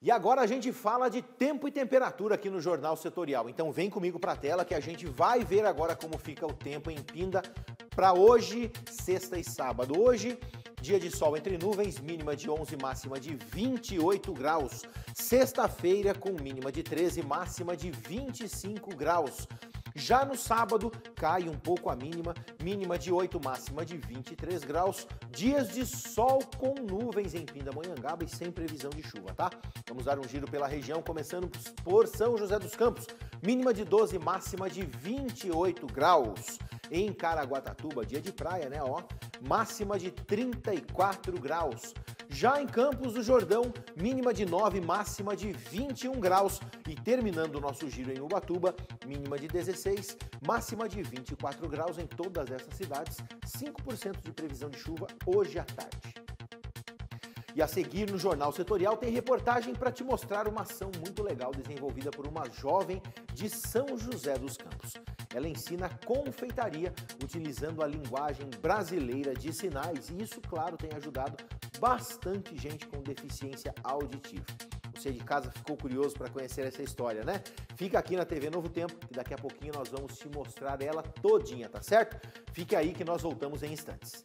E agora a gente fala de tempo e temperatura aqui no Jornal Setorial. Então vem comigo para a tela que a gente vai ver agora como fica o tempo em Pinda para hoje, sexta e sábado. Hoje, dia de sol entre nuvens, mínima de 11, máxima de 28 graus. Sexta-feira com mínima de 13, máxima de 25 graus. Já no sábado, cai um pouco a mínima, mínima de 8, máxima de 23 graus. Dias de sol com nuvens em Pindamonhangaba e sem previsão de chuva, tá? Vamos dar um giro pela região, começando por São José dos Campos. Mínima de 12, máxima de 28 graus. Em Caraguatatuba, dia de praia, né? Ó, máxima de 34 graus. Já em Campos do Jordão, mínima de 9, máxima de 21 graus. E terminando o nosso giro em Ubatuba, mínima de 16, máxima de 24 graus em todas essas cidades, 5% de previsão de chuva hoje à tarde. E a seguir no Jornal Setorial tem reportagem para te mostrar uma ação muito legal desenvolvida por uma jovem de São José dos Campos. Ela ensina confeitaria utilizando a linguagem brasileira de sinais e isso, claro, tem ajudado bastante gente com deficiência auditiva. Você de casa ficou curioso para conhecer essa história, né? Fica aqui na TV Novo Tempo, que daqui a pouquinho nós vamos te mostrar ela todinha, tá certo? Fique aí que nós voltamos em instantes.